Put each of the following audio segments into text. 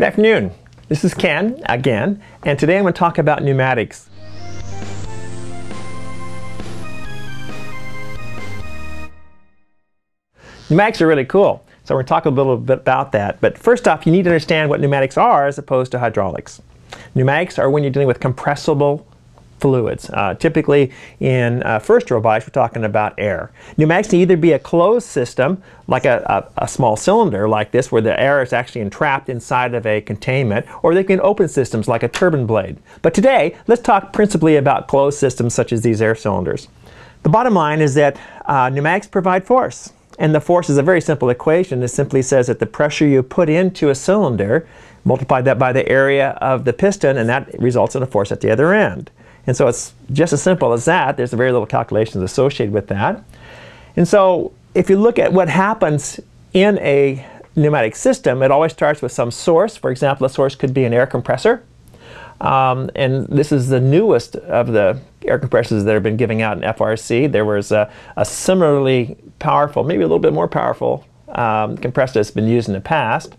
Good afternoon. This is Ken again, and today I'm going to talk about pneumatics. Pneumatics are really cool, so we're going to talk a little bit about that. But first off, you need to understand what pneumatics are as opposed to hydraulics. Pneumatics are when you're dealing with compressible fluids. Uh, typically in uh, first robotics, we're talking about air. Pneumatics can either be a closed system, like a, a, a, small cylinder like this, where the air is actually entrapped inside of a containment, or they can open systems like a turbine blade. But today, let's talk principally about closed systems such as these air cylinders. The bottom line is that uh, pneumatics provide force. And the force is a very simple equation. It simply says that the pressure you put into a cylinder, multiply that by the area of the piston, and that results in a force at the other end. And so it's just as simple as that. There's very little calculations associated with that. And so if you look at what happens in a pneumatic system, it always starts with some source. For example, a source could be an air compressor. Um, and this is the newest of the air compressors that have been giving out in FRC. There was a, a similarly powerful, maybe a little bit more powerful um, compressor that's been used in the past.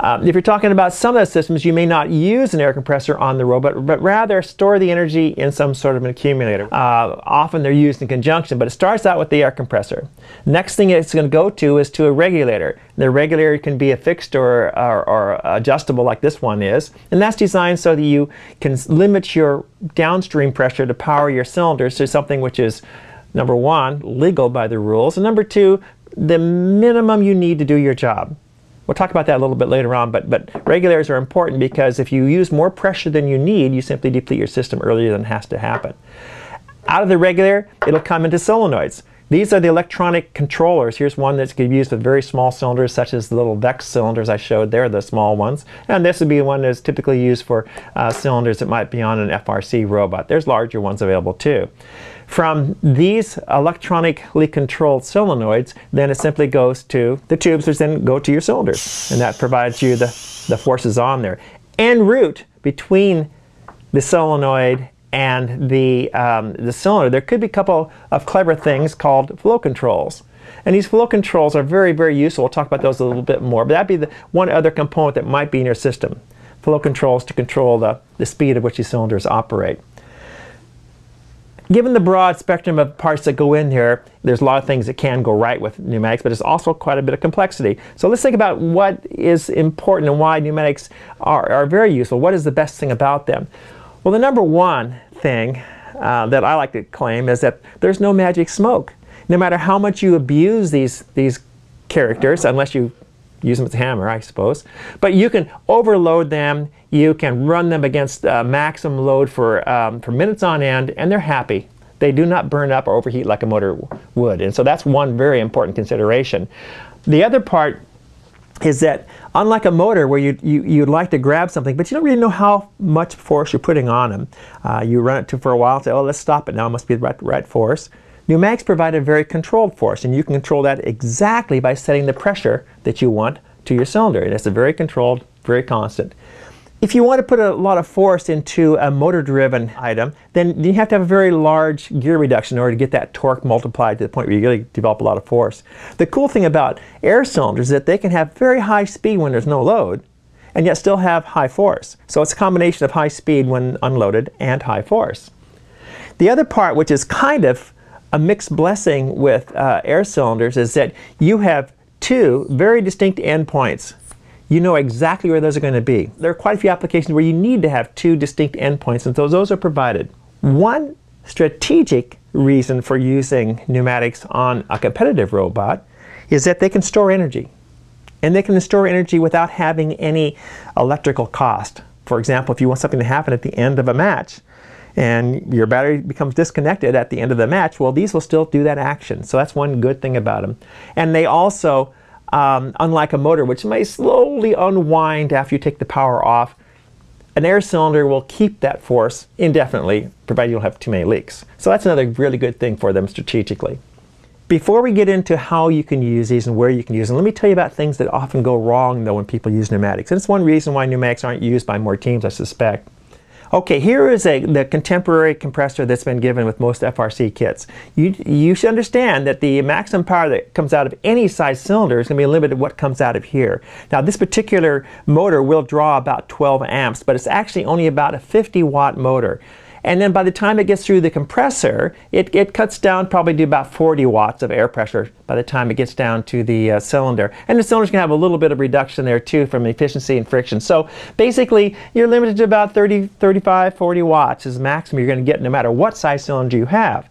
Um, if you're talking about some of the systems, you may not use an air compressor on the robot, but rather store the energy in some sort of an accumulator. Uh, often they're used in conjunction, but it starts out with the air compressor. Next thing it's going to go to is to a regulator. The regulator can be a fixed or, or, or adjustable like this one is, and that's designed so that you can limit your downstream pressure to power your cylinders to something which is number one, legal by the rules, and number two, the minimum you need to do your job. We'll talk about that a little bit later on, but, but regulators are important because if you use more pressure than you need, you simply deplete your system earlier than has to happen. Out of the regulator, it'll come into solenoids. These are the electronic controllers. Here's one that's used with very small cylinders, such as the little VEX cylinders I showed there, the small ones. And this would be one that's typically used for uh, cylinders that might be on an FRC robot. There's larger ones available too. From these electronically controlled solenoids, then it simply goes to the tubes, which then go to your cylinders. And that provides you the, the forces on there. En route between the solenoid and the, um, the cylinder, there could be a couple of clever things called flow controls. And these flow controls are very, very useful. We'll talk about those a little bit more. But that'd be the one other component that might be in your system. Flow controls to control the, the speed at which these cylinders operate given the broad spectrum of parts that go in here, there's a lot of things that can go right with pneumatics, but there's also quite a bit of complexity. So let's think about what is important and why pneumatics are, are very useful. What is the best thing about them? Well, the number one thing uh, that I like to claim is that there's no magic smoke. No matter how much you abuse these, these characters, unless you use them as a hammer, I suppose. But you can overload them. You can run them against uh, maximum load for, um, for minutes on end, and they're happy. They do not burn up or overheat like a motor would. And so that's one very important consideration. The other part is that unlike a motor where you, you, you'd like to grab something, but you don't really know how much force you're putting on them. Uh, you run it to for a while and say, oh, let's stop it now. It must be the right, right force. Pneumatics provide a very controlled force, and you can control that exactly by setting the pressure that you want to your cylinder. And it's a very controlled, very constant. If you want to put a lot of force into a motor-driven item, then you have to have a very large gear reduction in order to get that torque multiplied to the point where you really develop a lot of force. The cool thing about air cylinders is that they can have very high speed when there's no load, and yet still have high force. So it's a combination of high speed when unloaded and high force. The other part, which is kind of a mixed blessing with uh, air cylinders is that you have two very distinct endpoints. You know exactly where those are going to be. There are quite a few applications where you need to have two distinct endpoints, and so those are provided. One strategic reason for using pneumatics on a competitive robot is that they can store energy. And they can store energy without having any electrical cost. For example, if you want something to happen at the end of a match, and your battery becomes disconnected at the end of the match, well, these will still do that action. So that's one good thing about them. And they also, um, unlike a motor, which may slowly unwind after you take the power off, an air cylinder will keep that force indefinitely, provided you don't have too many leaks. So that's another really good thing for them strategically. Before we get into how you can use these and where you can use them, let me tell you about things that often go wrong though when people use pneumatics. And it's one reason why pneumatics aren't used by more teams, I suspect. Okay, here is a, the contemporary compressor that's been given with most FRC kits. You, you should understand that the maximum power that comes out of any size cylinder is going to be limited to what comes out of here. Now this particular motor will draw about 12 amps, but it's actually only about a 50 watt motor. And then by the time it gets through the compressor, it, it cuts down probably to about 40 watts of air pressure by the time it gets down to the uh, cylinder. And the cylinder's going to have a little bit of reduction there too from efficiency and friction. So basically, you're limited to about 30, 35, 40 watts is the maximum you're going to get no matter what size cylinder you have.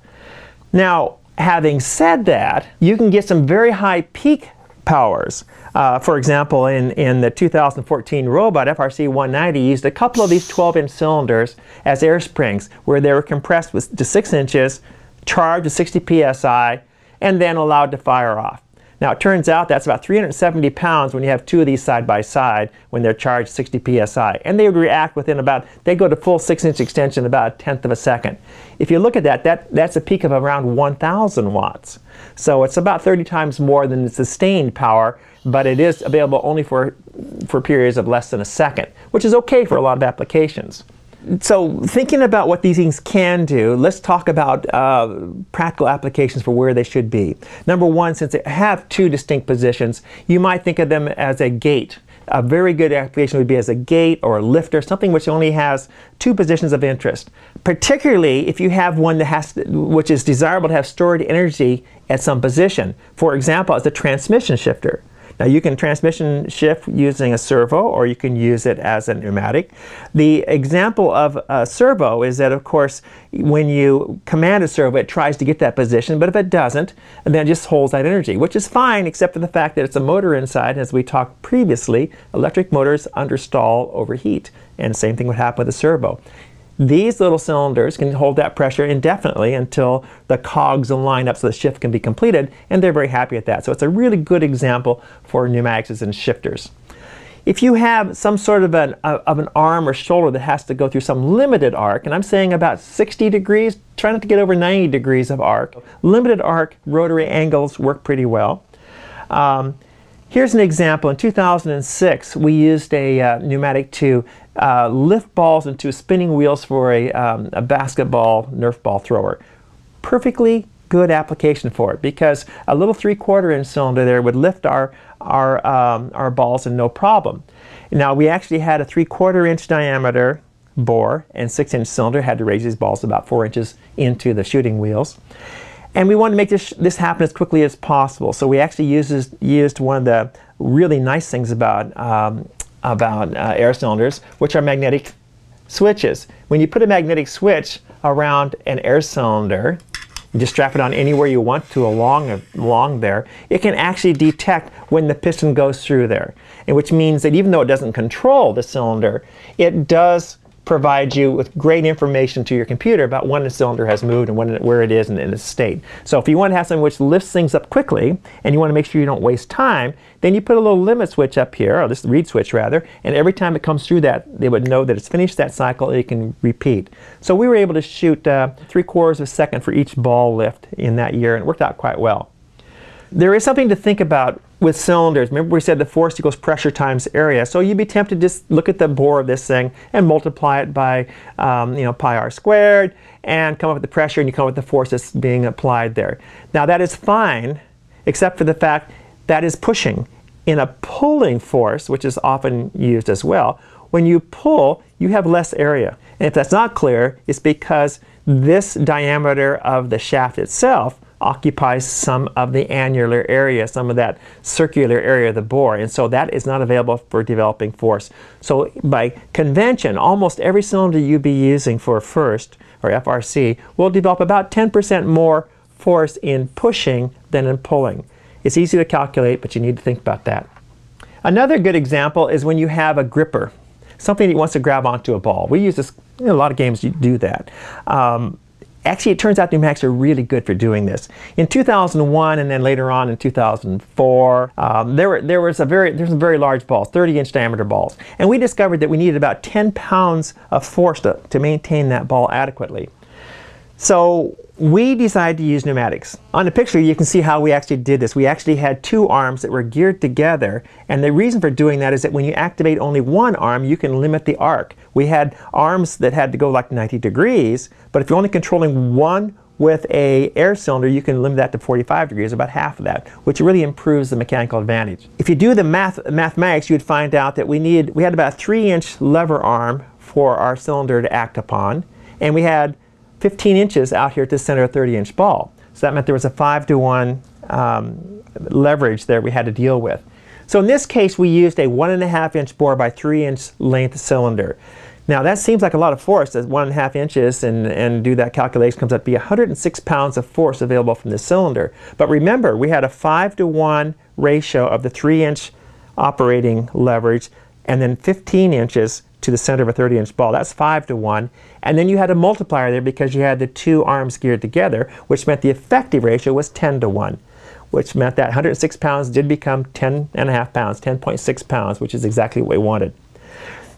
Now, having said that, you can get some very high peak powers. Uh, for example, in, in the 2014 robot, FRC 190 used a couple of these 12 inch cylinders as air springs where they were compressed with, to 6 inches, charged with 60 psi, and then allowed to fire off. Now it turns out that's about 370 pounds when you have two of these side by side when they're charged 60 psi. And they would react within about, they go to full 6 inch extension about a tenth of a second. If you look at that, that that's a peak of around 1,000 watts. So it's about 30 times more than the sustained power, but it is available only for, for periods of less than a second, which is okay for a lot of applications so thinking about what these things can do, let's talk about uh, practical applications for where they should be. Number one, since they have two distinct positions, you might think of them as a gate. A very good application would be as a gate or a lifter, something which only has two positions of interest. Particularly if you have one that has, to, which is desirable to have stored energy at some position. For example, as a transmission shifter. Now you can transmission shift using a servo or you can use it as a pneumatic. The example of a servo is that of course when you command a servo it tries to get that position but if it doesn't then it just holds that energy which is fine except for the fact that it's a motor inside as we talked previously electric motors understall overheat and same thing would happen with a servo. These little cylinders can hold that pressure indefinitely until the cogs line up so the shift can be completed, and they're very happy at that. So it's a really good example for pneumatics and shifters. If you have some sort of an, uh, of an arm or shoulder that has to go through some limited arc, and I'm saying about 60 degrees, try not to get over 90 degrees of arc. Limited arc rotary angles work pretty well. Um, here's an example. In 2006, we used a uh, pneumatic to uh, lift balls into spinning wheels for a, um, a basketball Nerf ball thrower. Perfectly good application for it because a little three-quarter inch cylinder there would lift our, our, um, our balls and no problem. Now we actually had a three-quarter inch diameter bore and six inch cylinder, had to raise these balls about four inches into the shooting wheels. And we wanted to make this, this happen as quickly as possible. So we actually uses, used one of the really nice things about um, about uh, air cylinders, which are magnetic switches. When you put a magnetic switch around an air cylinder, you just strap it on anywhere you want to along, along there, it can actually detect when the piston goes through there. And which means that even though it doesn't control the cylinder, it does provides you with great information to your computer about when the cylinder has moved and when, where it is and in its state. So if you want to have something which lifts things up quickly and you want to make sure you don't waste time, then you put a little limit switch up here, or this reed switch rather, and every time it comes through that, they would know that it's finished that cycle and it can repeat. So we were able to shoot uh, three quarters of a second for each ball lift in that year and it worked out quite well. There is something to think about with cylinders. Remember we said the force equals pressure times area. So you'd be tempted to just look at the bore of this thing and multiply it by um, you know pi r squared and come up with the pressure and you come up with the force that's being applied there. Now that is fine except for the fact that is pushing. In a pulling force, which is often used as well, when you pull, you have less area. And if that's not clear, it's because this diameter of the shaft itself occupies some of the annular area, some of that circular area of the bore. And so that is not available for developing force. So by convention, almost every cylinder you'd be using for first, or FRC, will develop about 10% more force in pushing than in pulling. It's easy to calculate, but you need to think about that. Another good example is when you have a gripper, something that wants to grab onto a ball. We use this, in a lot of games you do that. Um, Actually, it turns out pneumatics are really good for doing this. In 2001 and then later on in 2004, um, there, were, there was a very, there's some very large balls, 30 inch diameter balls. And we discovered that we needed about 10 pounds of force to, to maintain that ball adequately. So we decided to use pneumatics. On the picture you can see how we actually did this. We actually had two arms that were geared together and the reason for doing that is that when you activate only one arm you can limit the arc. We had arms that had to go like 90 degrees but if you're only controlling one with a air cylinder you can limit that to 45 degrees, about half of that, which really improves the mechanical advantage. If you do the math, mathematics you would find out that we need we had about a 3 inch lever arm for our cylinder to act upon and we had 15 inches out here to the center of a 30 inch ball. So that meant there was a 5 to 1 um, leverage there we had to deal with. So in this case we used a 1.5 inch bore by 3 inch length cylinder. Now that seems like a lot of force at 1.5 inches and, and do that calculation comes up to be 106 pounds of force available from the cylinder. But remember we had a 5 to 1 ratio of the 3 inch operating leverage and then 15 inches to the center of a 30 inch ball. That's 5 to 1. And then you had a multiplier there because you had the two arms geared together, which meant the effective ratio was 10 to 1, which meant that 106 pounds did become 10 and a half pounds, 10.6 pounds, which is exactly what we wanted.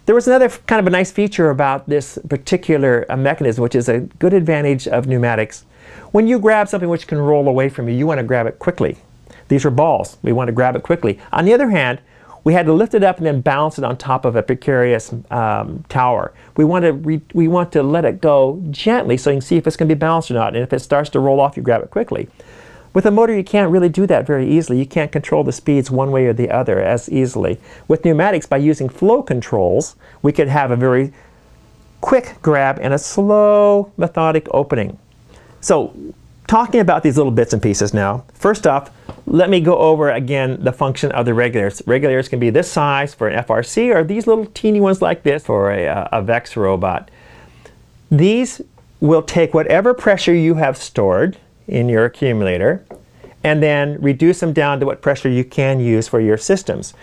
There was another kind of a nice feature about this particular uh, mechanism, which is a good advantage of pneumatics. When you grab something which can roll away from you, you want to grab it quickly. These are balls. We want to grab it quickly. On the other hand, we had to lift it up and then balance it on top of a precarious um, tower. We want, to we want to let it go gently so you can see if it's going to be balanced or not. And if it starts to roll off, you grab it quickly. With a motor, you can't really do that very easily. You can't control the speeds one way or the other as easily. With pneumatics, by using flow controls, we could have a very quick grab and a slow, methodic opening. So talking about these little bits and pieces now, first off, let me go over again the function of the regulators. Regulators can be this size for an FRC or these little teeny ones like this for a, uh, a VEX robot. These will take whatever pressure you have stored in your accumulator and then reduce them down to what pressure you can use for your systems.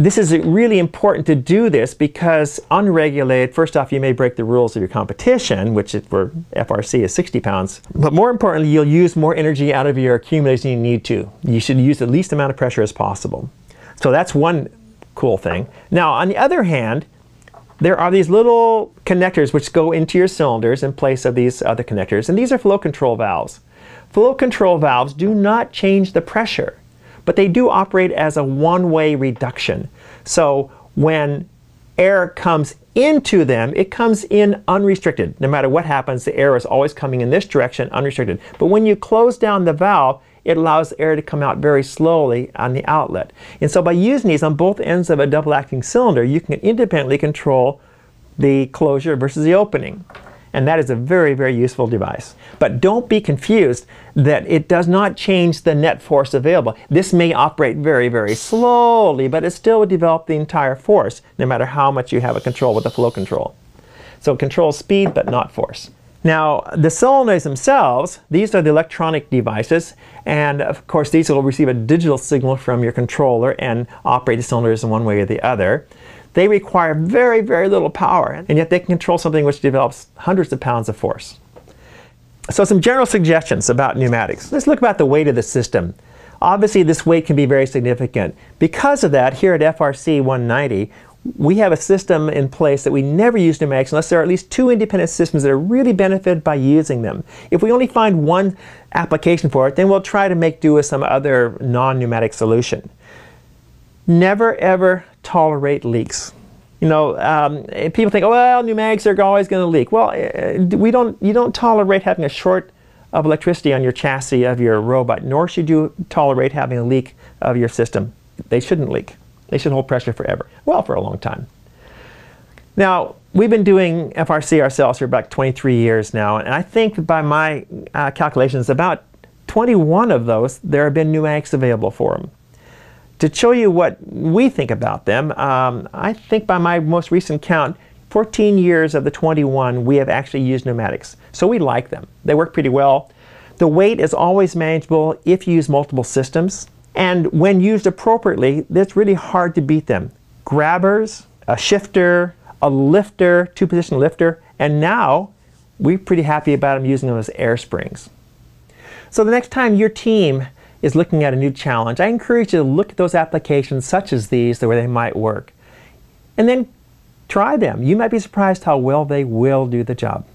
This is really important to do this because unregulated, first off, you may break the rules of your competition, which for FRC is 60 pounds. But more importantly, you'll use more energy out of your accumulators than you need to. You should use the least amount of pressure as possible. So that's one cool thing. Now, on the other hand, there are these little connectors which go into your cylinders in place of these other connectors, and these are flow control valves. Flow control valves do not change the pressure but they do operate as a one-way reduction. So when air comes into them, it comes in unrestricted. No matter what happens, the air is always coming in this direction unrestricted. But when you close down the valve, it allows air to come out very slowly on the outlet. And so by using these on both ends of a double acting cylinder, you can independently control the closure versus the opening and that is a very, very useful device. But don't be confused that it does not change the net force available. This may operate very, very slowly, but it still would develop the entire force, no matter how much you have a control with the flow control. So it controls speed, but not force. Now, the solenoids themselves, these are the electronic devices, and of course these will receive a digital signal from your controller and operate the cylinders in one way or the other. They require very, very little power, and yet they can control something which develops hundreds of pounds of force. So some general suggestions about pneumatics. Let's look about the weight of the system. Obviously this weight can be very significant. Because of that, here at FRC 190, we have a system in place that we never use pneumatics unless there are at least two independent systems that are really benefited by using them. If we only find one application for it, then we'll try to make do with some other non-pneumatic solution. Never ever tolerate leaks. You know, um, people think, oh, well, pneumatics are always going to leak. Well, uh, we don't, you don't tolerate having a short of electricity on your chassis of your robot, nor should you tolerate having a leak of your system. They shouldn't leak. They should hold pressure forever. Well, for a long time. Now, we've been doing FRC ourselves for about 23 years now, and I think by my uh, calculations, about 21 of those, there have been pneumatics available for them to show you what we think about them, um, I think by my most recent count, 14 years of the 21 we have actually used pneumatics. So we like them. They work pretty well. The weight is always manageable if you use multiple systems. And when used appropriately, it's really hard to beat them. Grabbers, a shifter, a lifter, two-position lifter, and now we're pretty happy about them using them as air springs. So the next time your team is looking at a new challenge, I encourage you to look at those applications such as these the way they might work. And then try them. You might be surprised how well they will do the job.